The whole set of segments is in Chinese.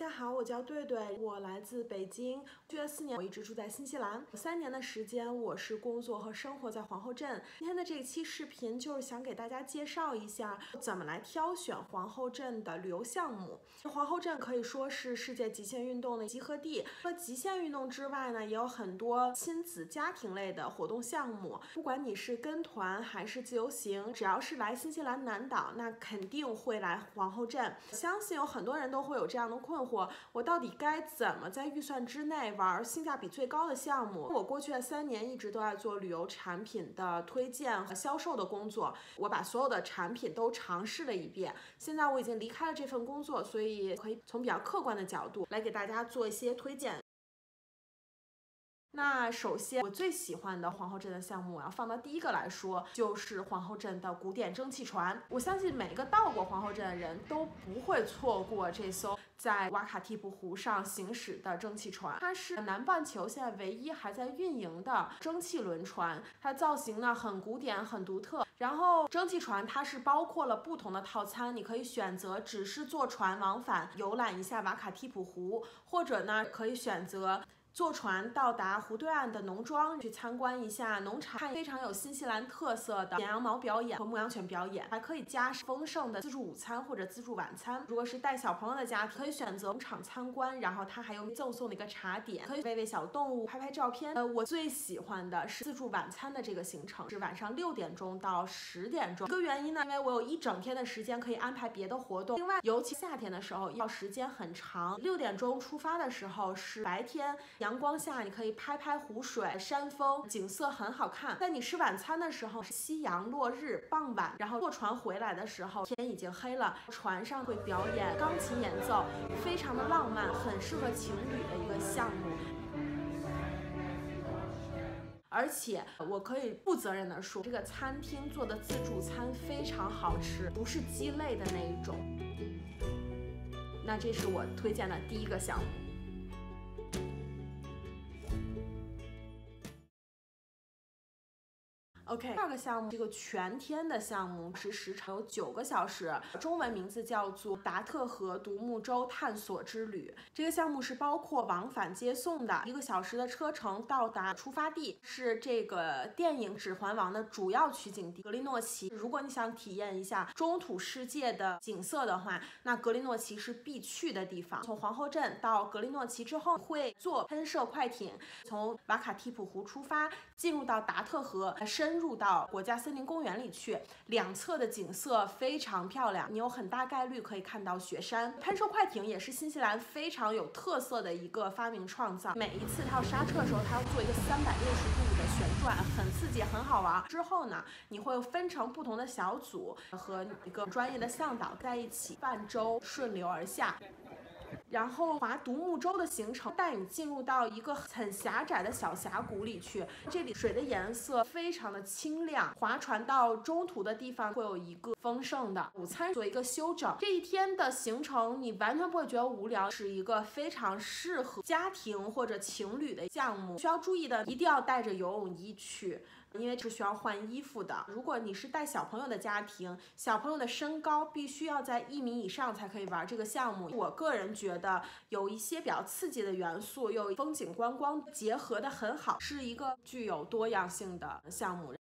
大家好，我叫对对，我来自北京。去了四年，我一直住在新西兰。三年的时间，我是工作和生活在皇后镇。今天的这一期视频就是想给大家介绍一下怎么来挑选皇后镇的旅游项目。皇后镇可以说是世界极限运动的集合地。除了极限运动之外呢，也有很多亲子家庭类的活动项目。不管你是跟团还是自由行，只要是来新西兰南岛，那肯定会来皇后镇。相信有很多人都会有这样的困惑：我到底该怎么在预算之内玩性价比最高的项目？我过去的三年一直都在做旅游产品的推荐和销售的工作，我把所有的产品都尝试了一遍。现在我已经离开了这份工作，所以可以从比较客观的角度来给大家做一些推荐。那首先，我最喜欢的皇后镇的项目，我要放到第一个来说，就是皇后镇的古典蒸汽船。我相信每一个到过皇后镇的人都不会错过这艘在瓦卡蒂普湖上行驶的蒸汽船。它是南半球现在唯一还在运营的蒸汽轮船。它造型呢很古典，很独特。然后蒸汽船它是包括了不同的套餐，你可以选择只是坐船往返游览一下瓦卡蒂普湖，或者呢可以选择。坐船到达湖对岸的农庄，去参观一下农场，看非常有新西兰特色的剪羊毛表演和牧羊犬表演，还可以加丰盛的自助午餐或者自助晚餐。如果是带小朋友的家庭，可以选择农场参观，然后它还有赠送的一个茶点，可以喂喂小动物，拍拍照片。呃，我最喜欢的是自助晚餐的这个行程，是晚上六点钟到十点钟。一个原因呢，因为我有一整天的时间可以安排别的活动。另外，尤其夏天的时候，要时间很长。六点钟出发的时候是白天。阳阳光下，你可以拍拍湖水、山峰，景色很好看。在你吃晚餐的时候，是夕阳落日，傍晚，然后坐船回来的时候，天已经黑了。船上会表演钢琴演奏，非常的浪漫，很适合情侣的一个项目。而且我可以负责任的说，这个餐厅做的自助餐非常好吃，不是鸡肋的那一种。那这是我推荐的第一个项目。OK，第二个项目，这个全天的项目是时长有九个小时，中文名字叫做达特河独木舟探索之旅。这个项目是包括往返接送的，一个小时的车程到达出发地，是这个电影《指环王》的主要取景地格林诺奇。如果你想体验一下中土世界的景色的话，那格林诺奇是必去的地方。从皇后镇到格林诺奇之后，会坐喷射快艇从瓦卡蒂普湖出发，进入到达特河，深。入到国家森林公园里去，两侧的景色非常漂亮，你有很大概率可以看到雪山。喷射快艇也是新西兰非常有特色的一个发明创造。每一次它要刹车的时候，它要做一个三百六十度的旋转，很刺激，很好玩。之后呢，你会分成不同的小组，和一个专业的向导在一起泛舟顺流而下。然后划独木舟的行程带你进入到一个很狭窄的小峡谷里去，这里水的颜色非常的清亮。划船到中途的地方会有一个丰盛的午餐做一个休整。这一天的行程你完全不会觉得无聊，是一个非常适合家庭或者情侣的项目。需要注意的，一定要带着游泳衣去。因为是需要换衣服的。如果你是带小朋友的家庭，小朋友的身高必须要在一米以上才可以玩这个项目。我个人觉得有一些比较刺激的元素，又风景观光结合的很好，是一个具有多样性的项目。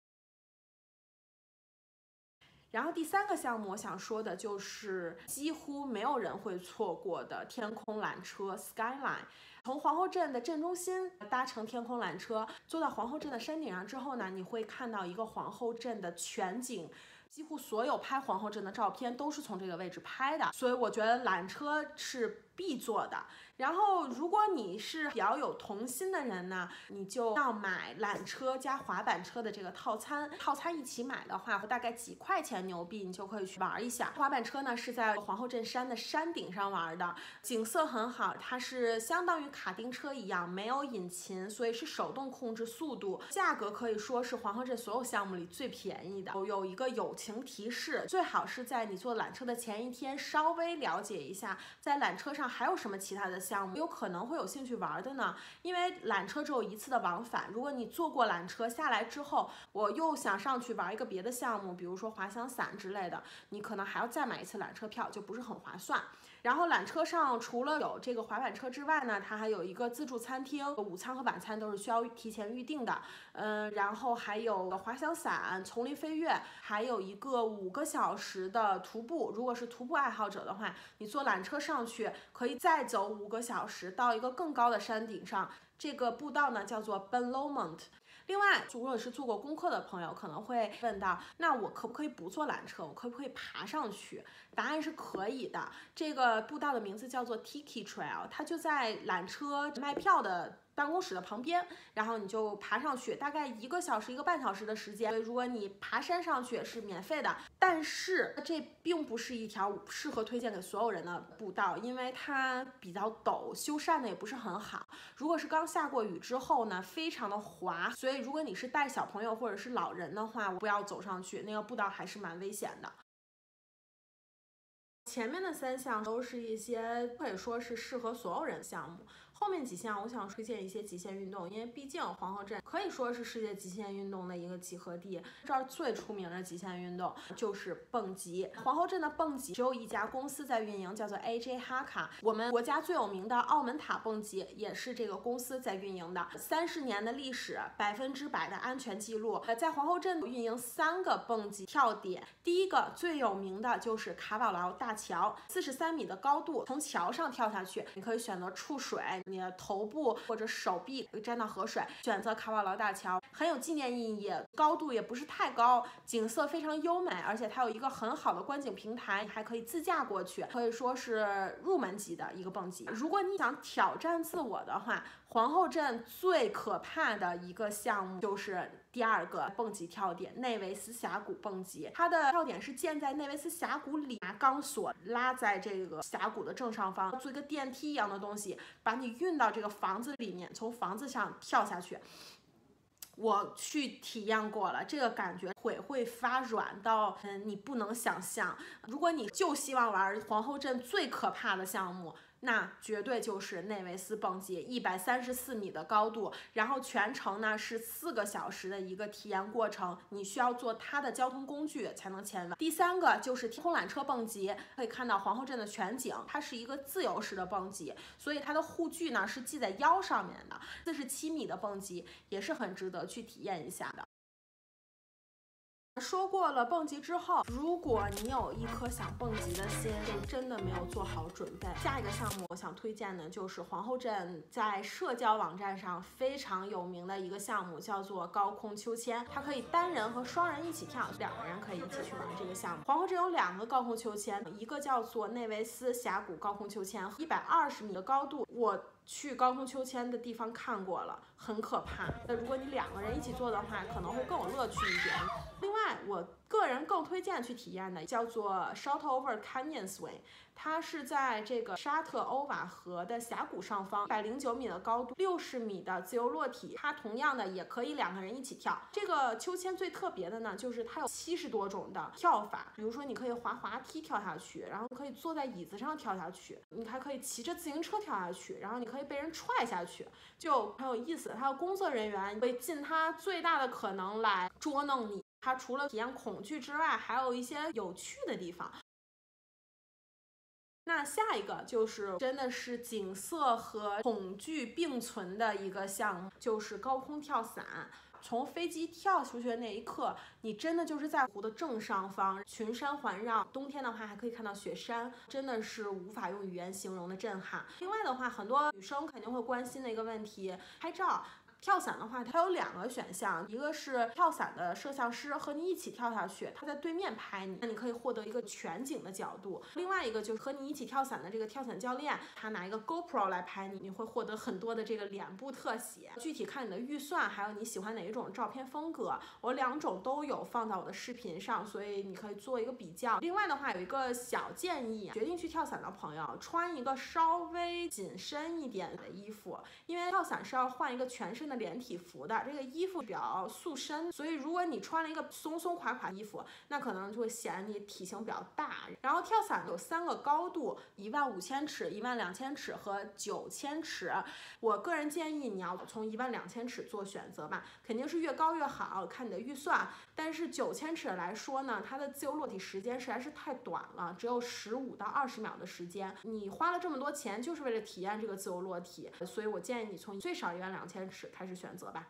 然后第三个项目，我想说的就是几乎没有人会错过的天空缆车 Skyline。从皇后镇的镇中心搭乘天空缆车，坐到皇后镇的山顶上之后呢，你会看到一个皇后镇的全景。几乎所有拍皇后镇的照片都是从这个位置拍的，所以我觉得缆车是必坐的。然后，如果你是比较有童心的人呢，你就要买缆车加滑板车的这个套餐。套餐一起买的话，大概几块钱牛币，你就可以去玩一下。滑板车呢是在皇后镇山的山顶上玩的，景色很好。它是相当于卡丁车一样，没有引擎，所以是手动控制速度。价格可以说是皇后镇所有项目里最便宜的。有一个友。情提示：最好是在你坐缆车的前一天稍微了解一下，在缆车上还有什么其他的项目，有可能会有兴趣玩的呢？因为缆车只有一次的往返，如果你坐过缆车下来之后，我又想上去玩一个别的项目，比如说滑翔伞之类的，你可能还要再买一次缆车票，就不是很划算。然后缆车上除了有这个滑板车之外呢，它还有一个自助餐厅，午餐和晚餐都是需要提前预定的。嗯，然后还有滑翔伞、丛林飞跃，还有一个五个小时的徒步。如果是徒步爱好者的话，你坐缆车上去，可以再走五个小时到一个更高的山顶上。这个步道呢叫做 Ben Lomond。另外，如果是做过功课的朋友，可能会问到，那我可不可以不坐缆车？我可不可以爬上去？答案是可以的。这个步道的名字叫做 Tiki Trail，它就在缆车卖票的。办公室的旁边，然后你就爬上去，大概一个小时一个半小时的时间。如果你爬山上去是免费的，但是这并不是一条适合推荐给所有人的步道，因为它比较陡，修缮的也不是很好。如果是刚下过雨之后呢，非常的滑，所以如果你是带小朋友或者是老人的话，不要走上去，那个步道还是蛮危险的。前面的三项都是一些可以说是适合所有人项目。后面几项我想推荐一些极限运动，因为毕竟皇后镇可以说是世界极限运动的一个集合地。这儿最出名的极限运动就是蹦极。皇后镇的蹦极只有一家公司在运营，叫做 AJ 哈卡。我们国家最有名的澳门塔蹦极也是这个公司在运营的，三十年的历史，百分之百的安全记录。呃，在皇后镇运营三个蹦极跳点，第一个最有名的就是卡瓦劳大桥，四十三米的高度，从桥上跳下去，你可以选择触水。你的头部或者手臂沾到河水，选择卡瓦劳大桥。很有纪念意义，高度也不是太高，景色非常优美，而且它有一个很好的观景平台，还可以自驾过去，可以说是入门级的一个蹦极。如果你想挑战自我的话，皇后镇最可怕的一个项目就是第二个蹦极跳点——内维斯峡谷蹦极。它的跳点是建在内维斯峡谷里，拿钢索拉在这个峡谷的正上方，做一个电梯一样的东西，把你运到这个房子里面，从房子上跳下去。我去体验过了，这个感觉腿会发软到，嗯，你不能想象。如果你就希望玩皇后镇最可怕的项目。那绝对就是内维斯蹦极，一百三十四米的高度，然后全程呢是四个小时的一个体验过程，你需要坐它的交通工具才能前往。第三个就是天空缆车蹦极，可以看到皇后镇的全景，它是一个自由式的蹦极，所以它的护具呢是系在腰上面的。四十七米的蹦极也是很值得去体验一下的。说过了蹦极之后，如果你有一颗想蹦极的心，就真的没有做好准备。下一个项目我想推荐的就是皇后镇在社交网站上非常有名的一个项目，叫做高空秋千。它可以单人和双人一起跳，两个人可以一起去玩这个项目。皇后镇有两个高空秋千，一个叫做内维斯峡谷高空秋千，一百二十米的高度。我。去高空秋千的地方看过了，很可怕。那如果你两个人一起做的话，可能会更有乐趣一点。我个人更推荐去体验的叫做 Shot Over Canyon Swing。它是在这个沙特欧瓦河的峡谷上方，一百零九米的高度，六十米的自由落体。它同样的也可以两个人一起跳。这个秋千最特别的呢，就是它有七十多种的跳法。比如说，你可以滑滑梯跳下去，然后可以坐在椅子上跳下去，你还可以骑着自行车跳下去，然后你可以被人踹下去，就很有意思。它的工作人员会尽他最大的可能来捉弄你。它除了体验恐惧之外，还有一些有趣的地方。那下一个就是真的是景色和恐惧并存的一个项目，就是高空跳伞。从飞机跳出去的那一刻，你真的就是在湖的正上方，群山环绕，冬天的话还可以看到雪山，真的是无法用语言形容的震撼。另外的话，很多女生肯定会关心的一个问题，拍照。跳伞的话，它有两个选项，一个是跳伞的摄像师和你一起跳下去，他在对面拍你，那你可以获得一个全景的角度；另外一个就是和你一起跳伞的这个跳伞教练，他拿一个 GoPro 来拍你，你会获得很多的这个脸部特写。具体看你的预算，还有你喜欢哪一种照片风格，我两种都有放在我的视频上，所以你可以做一个比较。另外的话，有一个小建议，决定去跳伞的朋友穿一个稍微紧身一点的衣服，因为跳伞是要换一个全身的。连体服的，这个衣服比较塑身，所以如果你穿了一个松松垮垮衣服，那可能就会显得你体型比较大。然后跳伞有三个高度，一万五千尺、一万两千尺和九千尺。我个人建议你要从一万两千尺做选择吧，肯定是越高越好，看你的预算。但是九千尺来说呢，它的自由落体时间实在是太短了，只有十五到二十秒的时间。你花了这么多钱，就是为了体验这个自由落体，所以我建议你从最少一万两千尺开始选择吧。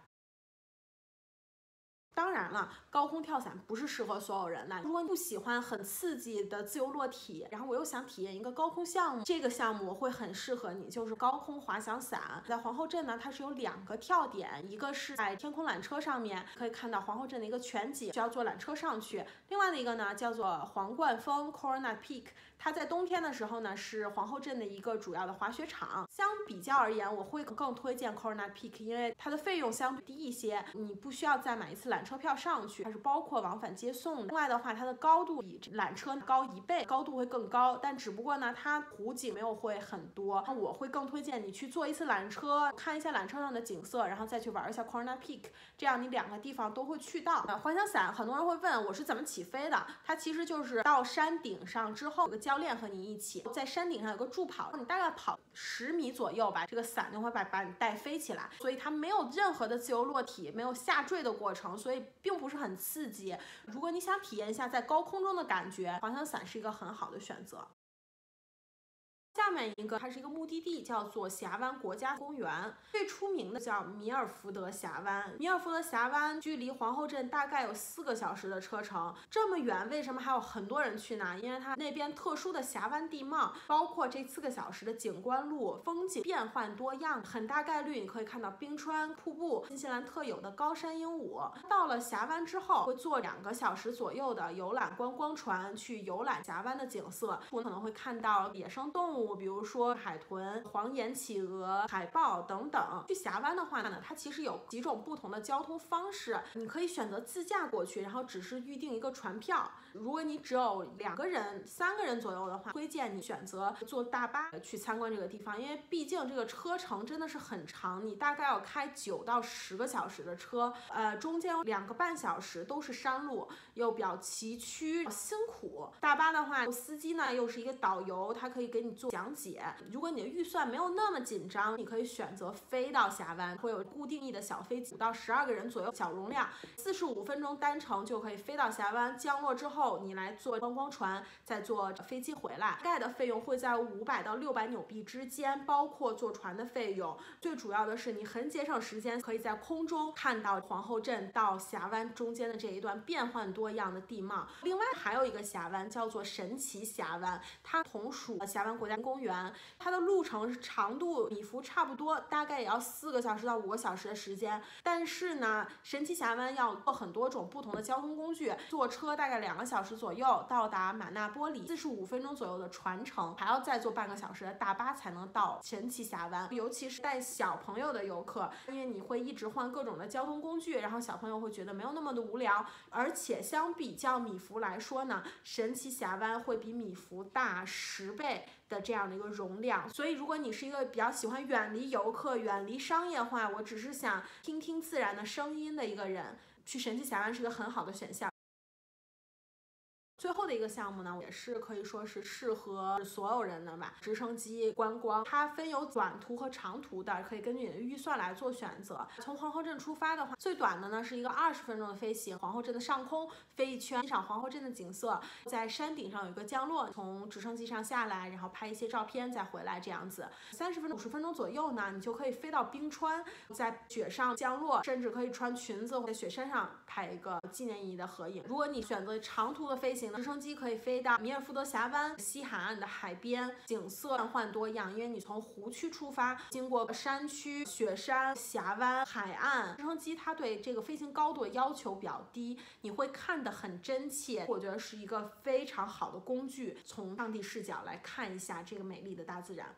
当然了，高空跳伞不是适合所有人的。如果你不喜欢很刺激的自由落体，然后我又想体验一个高空项目，这个项目会很适合你，就是高空滑翔伞。在皇后镇呢，它是有两个跳点，一个是在天空缆车上面可以看到皇后镇的一个全景，需要坐缆车上去；另外的一个呢叫做皇冠峰 （Corona Peak）。它在冬天的时候呢，是皇后镇的一个主要的滑雪场。相比较而言，我会更推荐 Corona Peak，因为它的费用相对低一些，你不需要再买一次缆车票上去，它是包括往返接送。另外的话，它的高度比缆车高一倍，高度会更高，但只不过呢，它湖景没有会很多。我会更推荐你去坐一次缆车，看一下缆车上的景色，然后再去玩一下 Corona Peak，这样你两个地方都会去到。滑翔伞，很多人会问我是怎么起飞的，它其实就是到山顶上之后有个。教练和你一起在山顶上有个助跑，你大概跑十米左右吧，这个伞就会把把你带飞起来，所以它没有任何的自由落体，没有下坠的过程，所以并不是很刺激。如果你想体验一下在高空中的感觉，滑翔伞是一个很好的选择。下下面一个，它是一个目的地，叫做峡湾国家公园。最出名的叫米尔福德峡湾。米尔福德峡湾距离皇后镇大概有四个小时的车程，这么远，为什么还有很多人去呢？因为它那边特殊的峡湾地貌，包括这四个小时的景观路，风景变幻多样，很大概率你可以看到冰川、瀑布、新西兰特有的高山鹦鹉。到了峡湾之后，会坐两个小时左右的游览观光船去游览峡湾的景色，我可能会看到野生动物。比如说海豚、黄眼企鹅、海豹等等。去峡湾的话呢，它其实有几种不同的交通方式，你可以选择自驾过去，然后只是预定一个船票。如果你只有两个人、三个人左右的话，推荐你选择坐大巴去参观这个地方，因为毕竟这个车程真的是很长，你大概要开九到十个小时的车，呃，中间有两个半小时都是山路，又比较崎岖辛苦。大巴的话，司机呢又是一个导游，他可以给你做讲。讲解，如果你的预算没有那么紧张，你可以选择飞到峡湾，会有固定翼的小飞机，五到十二个人左右，小容量，四十五分钟单程就可以飞到峡湾。降落之后，你来坐观光船，再坐飞机回来，大概的费用会在五百到六百纽币之间，包括坐船的费用。最主要的是，你很节省时间，可以在空中看到皇后镇到峡湾中间的这一段变幻多样的地貌。另外还有一个峡湾叫做神奇峡湾，它同属峡湾国家。公园，它的路程长度米幅差不多，大概也要四个小时到五个小时的时间。但是呢，神奇峡湾要坐很多种不同的交通工具，坐车大概两个小时左右到达马纳波里，四十五分钟左右的船程，还要再坐半个小时的大巴才能到神奇峡湾。尤其是带小朋友的游客，因为你会一直换各种的交通工具，然后小朋友会觉得没有那么的无聊。而且相比较米福来说呢，神奇峡湾会比米福大十倍。的这样的一个容量，所以如果你是一个比较喜欢远离游客、远离商业化，我只是想听听自然的声音的一个人，去神奇峡湾是个很好的选项。最后的一个项目呢，也是可以说是适合所有人的吧。直升机观光，它分有短途和长途的，可以根据你的预算来做选择。从皇后镇出发的话，最短的呢是一个二十分钟的飞行，皇后镇的上空飞一圈，欣赏皇后镇的景色，在山顶上有一个降落，从直升机上下来，然后拍一些照片再回来这样子。三十分钟、五十分钟左右呢，你就可以飞到冰川，在雪上降落，甚至可以穿裙子在雪山上拍一个纪念意义的合影。如果你选择长途的飞行呢，直升机可以飞到米尔福德峡湾西海岸的海边，景色变幻多样。因为你从湖区出发，经过山区、雪山、峡湾、海岸，直升机它对这个飞行高度的要求比较低，你会看得很真切。我觉得是一个非常好的工具，从上帝视角来看一下这个美丽的大自然。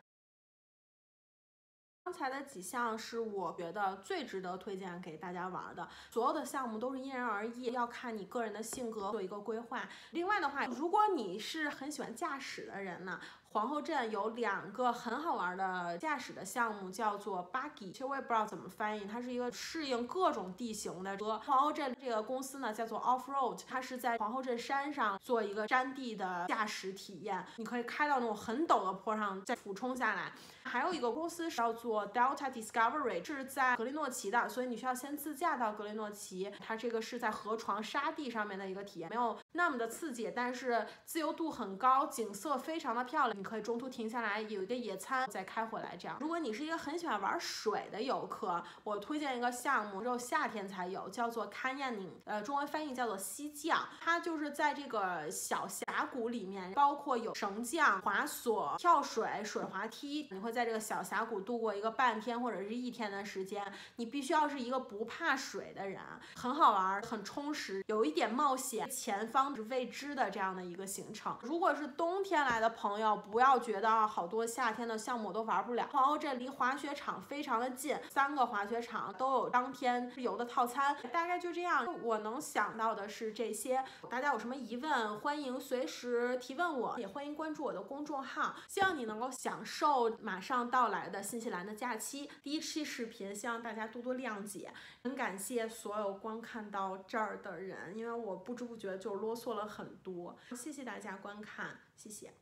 刚才的几项是我觉得最值得推荐给大家玩的，所有的项目都是因人而异，要看你个人的性格做一个规划。另外的话，如果你是很喜欢驾驶的人呢？皇后镇有两个很好玩的驾驶的项目，叫做 Buggy，其实我也不知道怎么翻译，它是一个适应各种地形的车。皇后镇这个公司呢叫做 Off Road，它是在皇后镇山上做一个山地的驾驶体验，你可以开到那种很陡的坡上再俯冲下来。还有一个公司叫做 Delta Discovery，是在格林诺奇的，所以你需要先自驾到格林诺奇。它这个是在河床沙地上面的一个体验，没有那么的刺激，但是自由度很高，景色非常的漂亮。你可以中途停下来有一个野餐，再开回来。这样，如果你是一个很喜欢玩水的游客，我推荐一个项目，只有夏天才有，叫做 Canyoning，呃，中文翻译叫做溪降。它就是在这个小峡谷里面，包括有绳降、滑索、跳水、水滑梯，你会。在这个小峡谷度过一个半天或者是一天的时间，你必须要是一个不怕水的人，很好玩，很充实，有一点冒险，前方是未知的这样的一个行程。如果是冬天来的朋友，不不要觉得好多夏天的项目都玩不了。皇后镇离滑雪场非常的近，三个滑雪场都有当天游的套餐，大概就这样。我能想到的是这些，大家有什么疑问，欢迎随时提问我，也欢迎关注我的公众号，希望你能够享受马。上到来的新西兰的假期，第一期视频，希望大家多多谅解。很感谢所有观看到这儿的人，因为我不知不觉就啰嗦了很多，谢谢大家观看，谢谢。